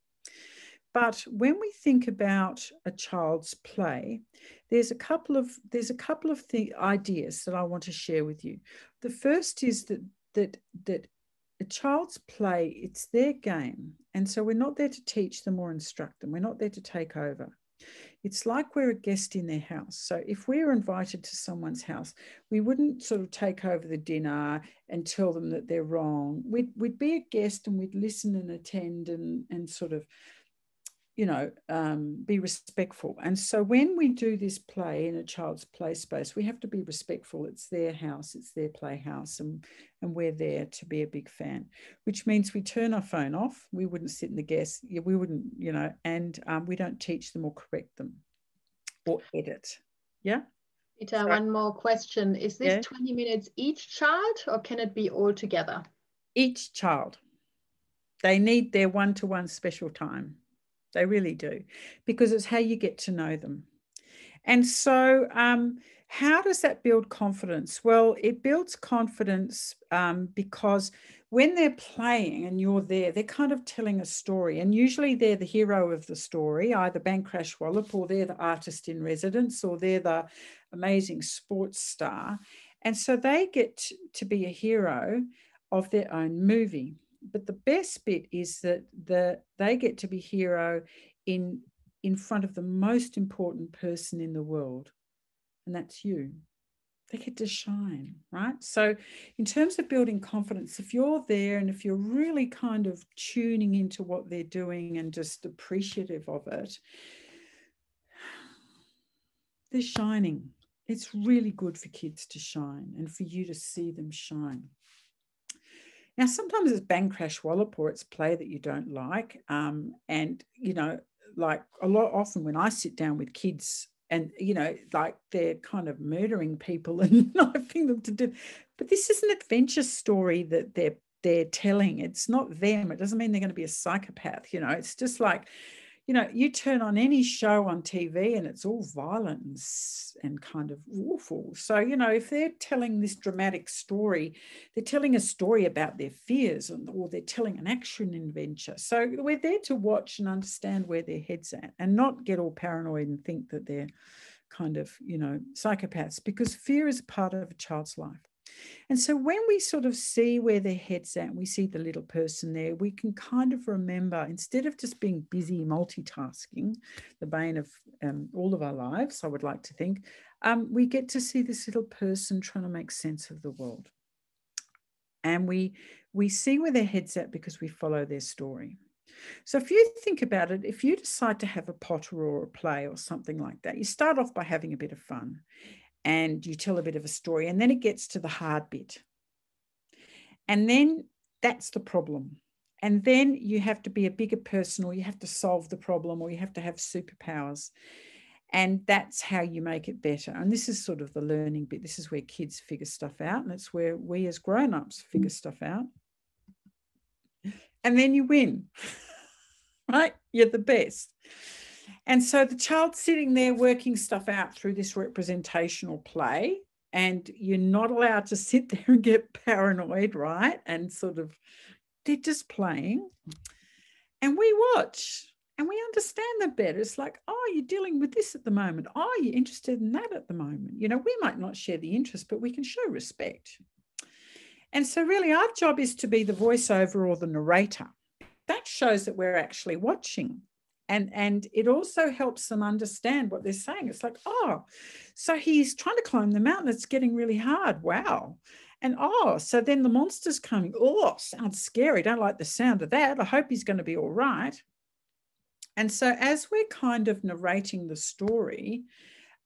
But when we think about a child's play, there's a couple of there's a couple of th- ideas that I want to share with you. The first is that that that a child's play it's their game, and so we're not there to teach them or instruct them. We're not there to take over. It's like we're a guest in their house. So if we're invited to someone's house, we wouldn't sort of take over the dinner and tell them that they're wrong. We'd, we'd be a guest and we'd listen and attend and, and sort of you know, um, be respectful. And so when we do this play in a child's play space, we have to be respectful. It's their house, it's their playhouse, and, and we're there to be a big fan, which means we turn our phone off. We wouldn't sit in the guest, we wouldn't, you know, and um, we don't teach them or correct them or edit. Yeah. Deeta, so, one more question. Is this yeah? 20 minutes each child or can it be all together? Each child. They need their one to one special time. They really do, because it's how you get to know them. And so, um, how does that build confidence? Well, it builds confidence um, because when they're playing and you're there, they're kind of telling a story. And usually they're the hero of the story, either Bank Crash Wallop, or they're the artist in residence, or they're the amazing sports star. And so they get to be a hero of their own movie but the best bit is that the they get to be hero in in front of the most important person in the world and that's you. They get to shine right? So in terms of building confidence if you're there and if you're really kind of tuning into what they're doing and just appreciative of it they're shining. It's really good for kids to shine and for you to see them shine now, sometimes it's bang crash wallop or it's play that you don't like. Um, and, you know, like a lot often when I sit down with kids and, you know, like they're kind of murdering people (laughs) and knifing them to death. But this is an adventure story that they're they're telling. It's not them. It doesn't mean they're going to be a psychopath. You know, it's just like you know, you turn on any show on TV and it's all violence and, kind of awful. So, you know, if they're telling this dramatic story, they're telling a story about their fears and, or they're telling an action adventure. So we're there to watch and understand where their head's at and not get all paranoid and think that they're kind of, you know, psychopaths because fear is part of a child's life. And so when we sort of see where their head's at, we see the little person there, we can kind of remember instead of just being busy multitasking, the bane of um, all of our lives, I would like to think, um, we get to see this little person trying to make sense of the world. and we we see where their head's at because we follow their story. So if you think about it, if you decide to have a potter or a play or something like that, you start off by having a bit of fun and you tell a bit of a story, and then it gets to the hard bit. And then that's the problem. And then you have to be a bigger person, or you have to solve the problem, or you have to have superpowers. And that's how you make it better. And this is sort of the learning bit. This is where kids figure stuff out. And it's where we as grown ups figure stuff out. And then you win, (laughs) right? You're the best. And so the child's sitting there working stuff out through this representational play. And you're not allowed to sit (laughs) there and get paranoid, right? And sort of, they're just playing. And we watch and we understand them better. It's like, oh, you're dealing with this at the moment. Oh, you're interested in that at the moment. You know, we might not share the interest, but we can show respect. And so, really, our job is to be the voiceover or the narrator. That shows that we're actually watching. And, and it also helps them understand what they're saying. It's like, oh, so he's trying to climb the mountain. It's getting really hard. Wow. And oh, so then the monster's coming. Oh, sounds scary. Don't like the sound of that. I hope he's going to be all right. And so, as we're kind of narrating the story,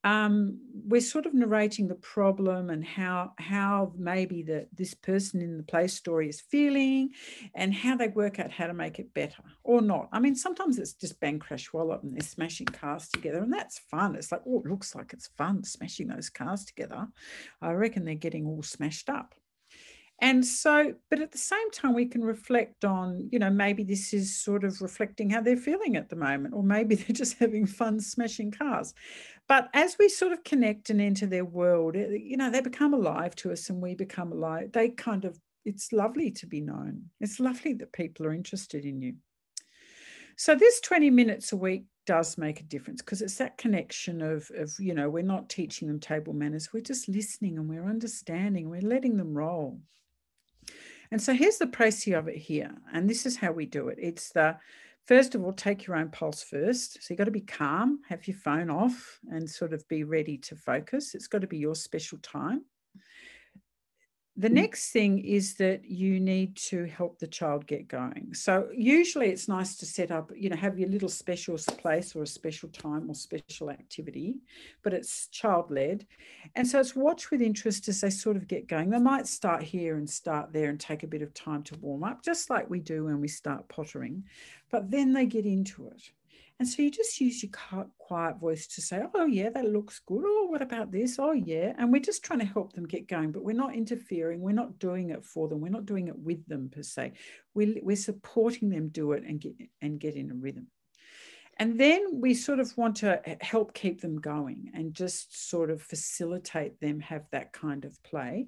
um, we're sort of narrating the problem and how how maybe that this person in the play story is feeling, and how they work out how to make it better or not. I mean, sometimes it's just bang crash wallop and they're smashing cars together, and that's fun. It's like, oh, it looks like it's fun smashing those cars together. I reckon they're getting all smashed up. And so, but at the same time, we can reflect on, you know, maybe this is sort of reflecting how they're feeling at the moment, or maybe (laughs) they're just having fun smashing cars. But as we sort of connect and enter their world, you know, they become alive to us and we become alive. They kind of, it's lovely to be known. It's lovely that people are interested in you. So, this 20 minutes a week does make a difference because it's that connection of, of, you know, we're not teaching them table manners, we're just listening and we're understanding, we're letting them roll. And so here's the précis of it here. And this is how we do it. It's the first of all, take your own pulse first. So you've got to be calm, have your phone off, and sort of be ready to focus. It's got to be your special time the mm. next thing is that you need to help the child get going. So usually it's nice to set up, you know, have your little special place or a special time or special activity, but it's child led. And so it's watch with interest as they sort of get going. They might start here and start there and take a bit of time to warm up, just like we do when we start pottering, but then they get into it. And so you just use your quiet voice to say, oh, yeah, that looks good. Oh, what about this? Oh, yeah. And we're just trying to help them get going, but we're not interfering. We're not doing it for them. We're not doing it with them per se. We're, we're supporting them do it and get, and get in a rhythm. And then we sort of want to help keep them going and just sort of facilitate them have that kind of play.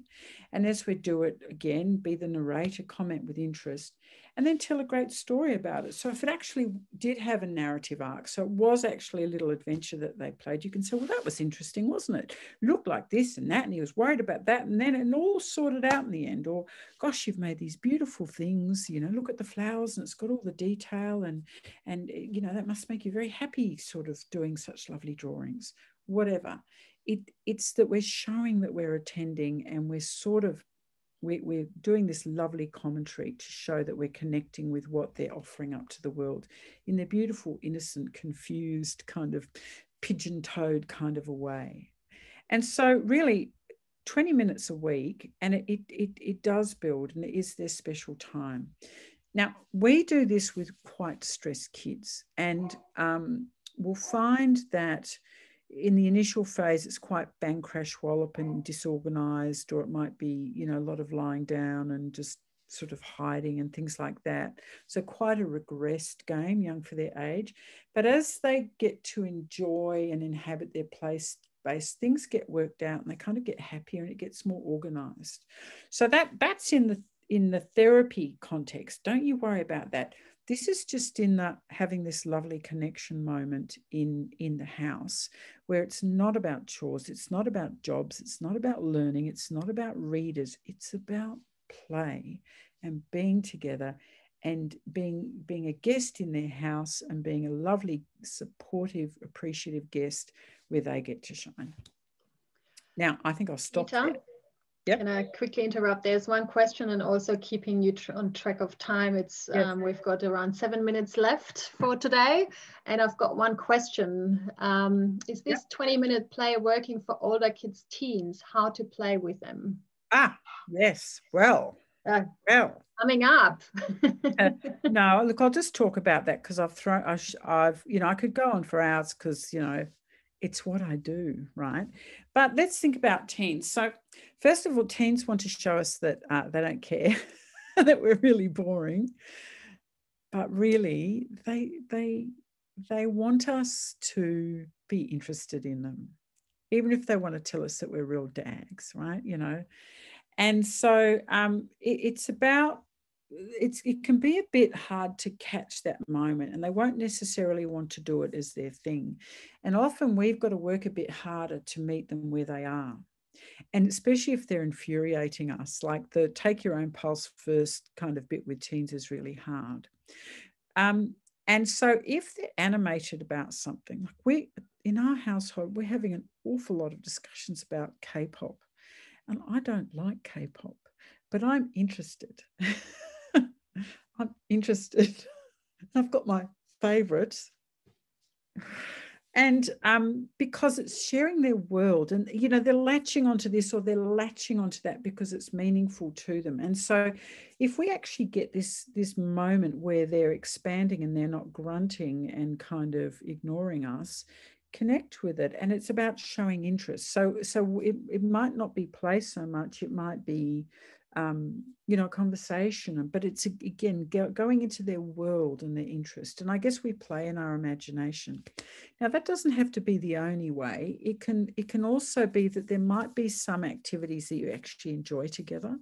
And as we do it again, be the narrator, comment with interest, and then tell a great story about it. So if it actually did have a narrative arc, so it was actually a little adventure that they played, you can say, well, that was interesting, wasn't it? Looked like this and that, and he was worried about that, and then it all sorted out in the end. Or, gosh, you've made these beautiful things. You know, look at the flowers, and it's got all the detail, and and eh, you know that must make you very happy, sort of doing such lovely drawings. Whatever. It, it's that we're showing that we're attending and we're sort of we, we're doing this lovely commentary to show that we're connecting with what they're offering up to the world in their beautiful, innocent, confused, kind of pigeon toed kind of a way. And so, really, 20 minutes a week, and it, it, it does build, and it is their special time. Now, we do this with quite stressed kids, and um, we'll find that in the initial phase, it's quite bang crash wallop and disorganized, or it might be, you know, a lot of lying down and just sort of hiding and things like that. So quite a regressed game, young for their age. But as they get to enjoy and inhabit their place space, things get worked out and they kind of get happier and it gets more organized. So that that's in the in the therapy context. Don't you worry about that this is just in that having this lovely connection moment in in the house where it's not about chores it's not about jobs it's not about learning it's not about readers it's about play and being together and being being a guest in their house and being a lovely supportive appreciative guest where they get to shine. Now i think i'll stop there Yep. Can I quickly interrupt? There's one question, and also keeping you tr on track of time. It's Yes. um, we've got around seven minutes left for today, and I've got one question. Um, is this 20 minute play working for older kids, teens? How to play with them? Ah, yes. Well, Uh, well. coming up. no, look, I'll just talk about that because I've thrown, I've, you know, I could go on for hours because, you know, it's what I do, right? But let's think about teens. So, first of all, teens want to show us that uh, they don't care, (laughs) that we're really boring, but really, they they they want us to be interested in them, even if they want to tell us that we're real dags, right? You know, and so um, it, it's about it's it can be a bit hard to catch that moment and they won't necessarily want to do it as their thing. And often we've got to work a bit harder to meet them where they are. And especially if they're infuriating us like the take your own pulse first kind of bit with teens is really hard. Um, and so if they're animated about something like we in our household we're having an awful lot of discussions about k-pop. And i don't like k-pop but i'm interested (laughs) I'm interested. (laughs) I've got my favorites. And um, because it's sharing their world, and you know, they're latching onto this or they're latching onto that because it's meaningful to them. And so, if we actually get this this moment where they're expanding and they're not grunting and kind of ignoring us, connect with it. And it's about showing interest. So, so it, it might not be play so much. It might be um, you know, conversation. But it's again go, going into their world and their interest. And I guess we play in our imagination. Now that doesn't have to be the only way. It can it can also be that there might be some activities that you actually enjoy together.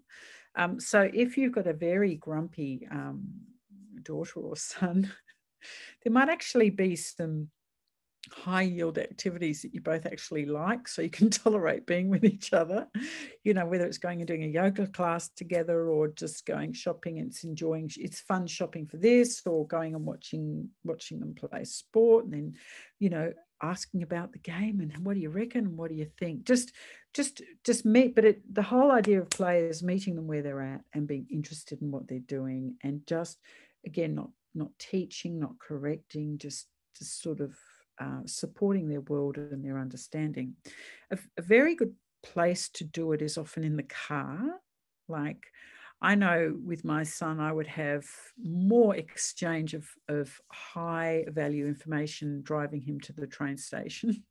Um, so if you've got a very grumpy um, daughter or son, (laughs) there might actually be some high yield activities that you both actually like so you can (laughs) tolerate being with each other. You know whether it's going and doing a yoga class together or just going shopping it's enjoying it's fun shopping for this or going and watching watching them play sport and then you know asking about the game and what do you reckon what do you think? Just just just meet but it the whole idea of play is meeting them where they're at and being interested in what they're doing and just again not not teaching not correcting just just sort of uh, supporting their world and their understanding. A, a, very good place to do it is often in the car. Like I know with my son, I would have more exchange of, of high value information driving him to the train station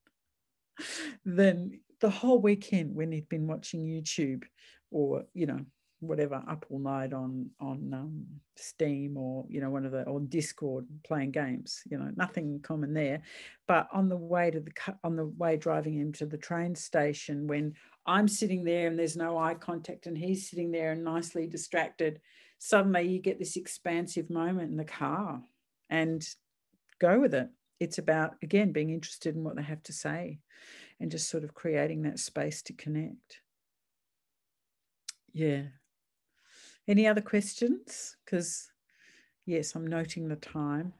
(laughs) than the whole weekend when he'd been watching YouTube or, you know, whatever up all night on on um, Steam or you know one of the on Discord playing games. You know nothing common there, but on the way to the on the way driving him to the train station when I'm sitting there and there's no eye contact and he's sitting there and nicely distracted, suddenly you get this expansive moment in the car and go with it. It's about again being interested in what they have to say and just sort of creating that space to connect. Yeah. Any other questions? Because, yes, I'm noting the time.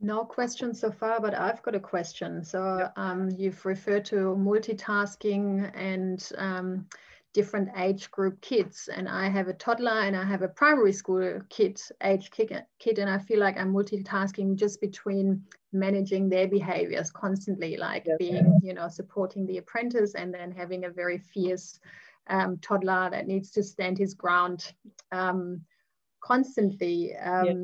No questions so far, but I've got a question. So yep. um, you've referred to multitasking and um, different age group kids. And I have a toddler and I have a primary school kid, age kid, and I feel like I'm multitasking just between managing their behaviors constantly, like yep. being, you know, supporting the apprentice and then having a very fierce um, toddler that needs to stand his ground um, constantly. Um, yeah.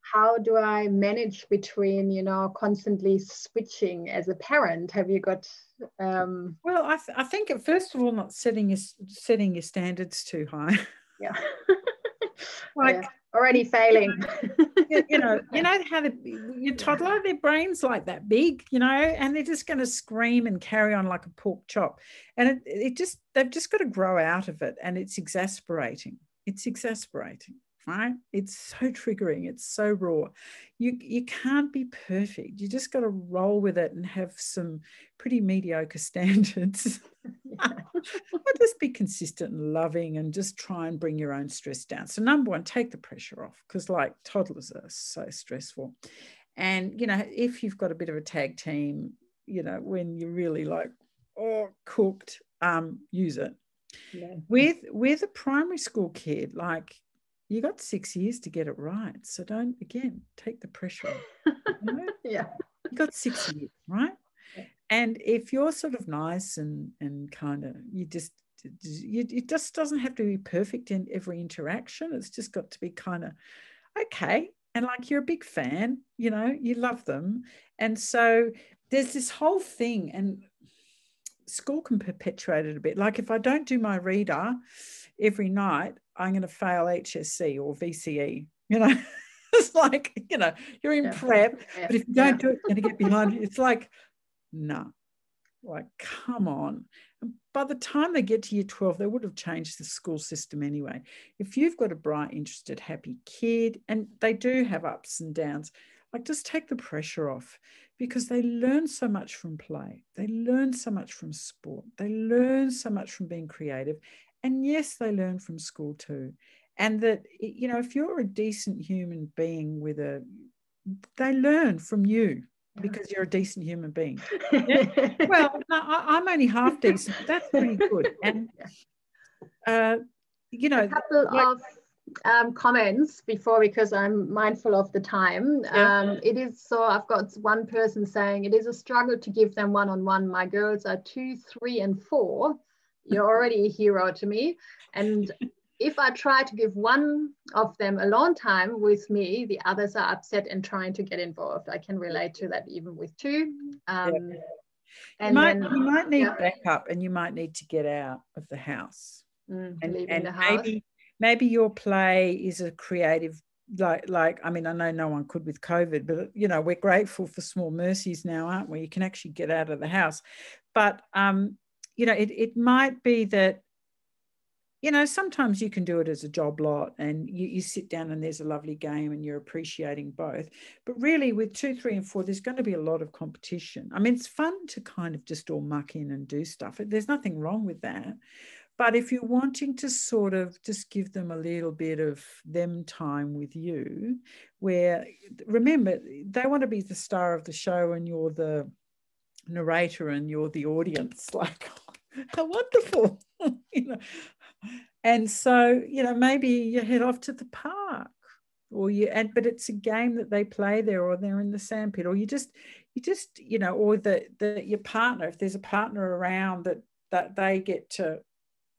How do I manage between, you know, constantly switching as a parent? Have you got? Um, well, I, th- I think first of all, not setting your setting your standards too high. Yeah. (laughs) like yeah. Already failing. you, you know, (laughs) you know how the, your toddler, their brains like that big, you know, and they're just going to scream and carry on like a pork chop, and it, it just they've just got to grow out of it, and it's exasperating. It's exasperating right? It's so triggering it's so raw. You you can't be perfect you just got to roll with it and have some pretty mediocre (laughs) standards. (laughs) Or just be consistent and loving and just try and bring your own stress down. So number one take the pressure off because like toddlers are so stressful. And you know if you've got a bit of a tag team you know when you're really like oh cooked um use it. Yeah. With with a primary school kid, like you got six years to get it right. So don't again take the pressure off. You know? (laughs) yeah. You got six years, right? And if you're sort of nice and and kind of you just you, it just doesn't have to be perfect in every interaction. It's just got to be kind of okay. And like you're a big fan, you know, you love them. And so there's this whole thing, and school can perpetuate it a bit. Like if I don't do my reader every night, I'm going to fail HSC or VCE, you know. (laughs) it's like, you know, you're in yeah. prep, yeah. but if you don't yeah. do it, you're going to get behind. It's like, no, like, come on. by the time they get to year 12, they would have changed the school system anyway. If you've got a bright, interested, happy kid, and they do have ups and downs, like just take the pressure off because they learn so much from play. They learn so much from sport. They learn so much from being creative. And yes, they learn from school too. And that, you know, if you're a decent human being with a, they learn from you because you're a decent human being. (laughs) Well, no, I, am only half decent. that's pretty good. And uh, you know, a couple like, of um, comments before because I'm mindful of the time. Yeah. Um, it is so I've got one person saying it is a struggle to give them one on one. My girls are two, three, and four. You're already a hero to me. And if I try to give one of them alone time with me, the others are upset and trying to get involved. I can relate to that even with two. Um, yeah. And you might, then, you might need yeah. backup and you might need to get out of the house. Mm, and, and the house. maybe maybe your play is a creative like like I mean I know no one could with COVID, but you know we're grateful for small mercies now, aren't we? You can actually get out of the house, but um, you know it it might be that you know, sometimes you can do it as a job lot and you, you sit down and there's a lovely game and you're appreciating both. But really, with two, three, and four, there's going to be a lot of competition. I mean, it's fun to kind of just all muck in and do stuff. There's nothing wrong with that. But if you're wanting to sort of just give them a little bit of them time with you, where remember, they want to be the star of the show and you're the narrator and you're the audience. (laughs) Like, (laughs) how wonderful. (laughs) you know, and so, you know, maybe you head off to the park or you and but it's a game that they play there or they're in the sandpit or you just you just you know or the the your partner if there's a partner around that that they get to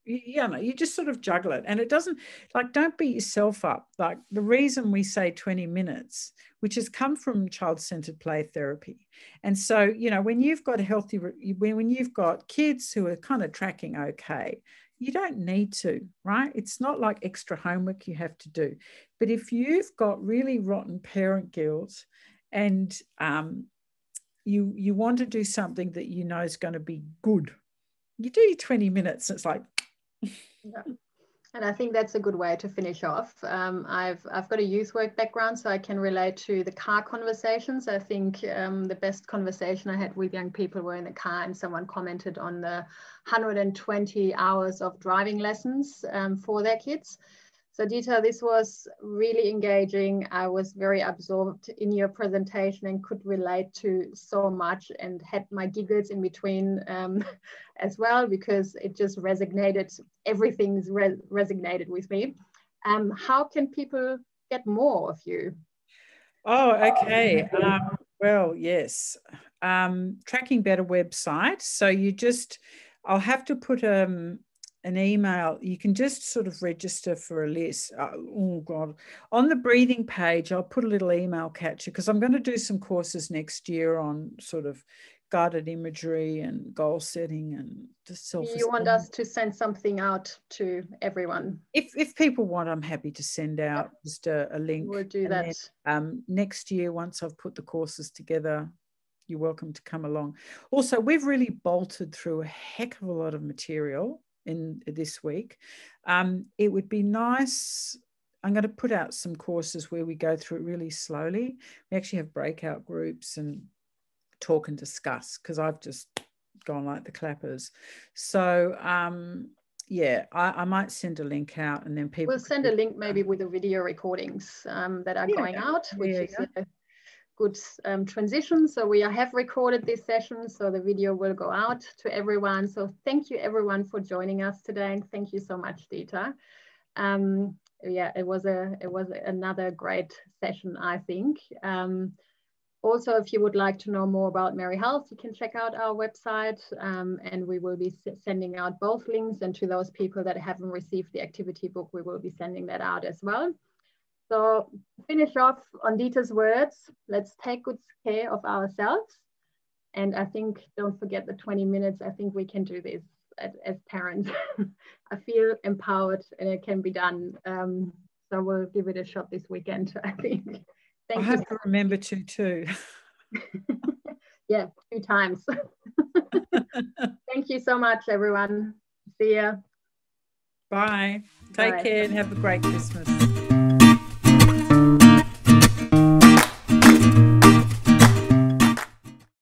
you know you just sort of juggle it and it doesn't like don't beat yourself up like the reason we say 20 minutes which has come from child-centered play therapy and so you know when you've got a healthy when, when you've got kids who are kind of tracking okay you don't need to, right? It's not like extra homework you have to do. But if you've got really rotten parent guilt and um, you you want to do something that you know is going to be good, you do 20 minutes. It's like, yeah. And I think that's a good way to finish off. Um, I've, I've got a youth work background, so I can relate to the car conversations. I think um, the best conversation I had with young people were in the car, and someone commented on the 120 hours of driving lessons um, for their kids. So Deeta, this was really engaging. I was very absorbed in your presentation and could relate to so much and had my giggles in between um, (laughs) as well because it just resonated, everything's re resonated with me. Um, how can people get more of you? Oh, okay. Um, well, yes. Um, Tracking Better website. So you just, I'll have to put um, an email, you can just sort of register for a list. Uh, oh, God. On the breathing page, I'll put a little email catcher because I'm going to do some courses next year on sort of guided imagery and goal setting and just self You want us to send something out to everyone? If, if people want, I'm happy to send out yep. just a, a, link. We'll do that. Then, um, next year, once I've put the courses together, you're welcome to come along. Also, we've really bolted through a heck of a lot of material in this week. Um, it would be nice. I'm going to put out some courses where we go through it really slowly. We actually have breakout groups and talk and discuss because I've just gone like the clappers. So um, yeah, I, I, might send a link out and then people. We'll send a link maybe with the video recordings um, that are yeah. going out, which yeah, is a good um, transition. So we have recorded this session, so the video will go out to everyone. So thank you everyone for joining us today, and thank you so much, Deeta. Um, yeah, it was a it was another great session, I think. Um, also, if you would like to know more about Merri Health, you can check out our website um, and we will be sending out both links. And to those people that haven't received the activity book, we will be sending that out as well. So finish off on Deeta's words, let's take good care of ourselves. And I think, don't forget the 20 minutes. I think we can do this as, as parents. (laughs) I feel empowered and it can be done. Um, so we'll give it a shot this weekend, (laughs) I think. Thank I have to remember to too. (laughs) yeah, two times. Thank you so much, everyone. See ya. Bye. Take Bye. care and have a great Christmas.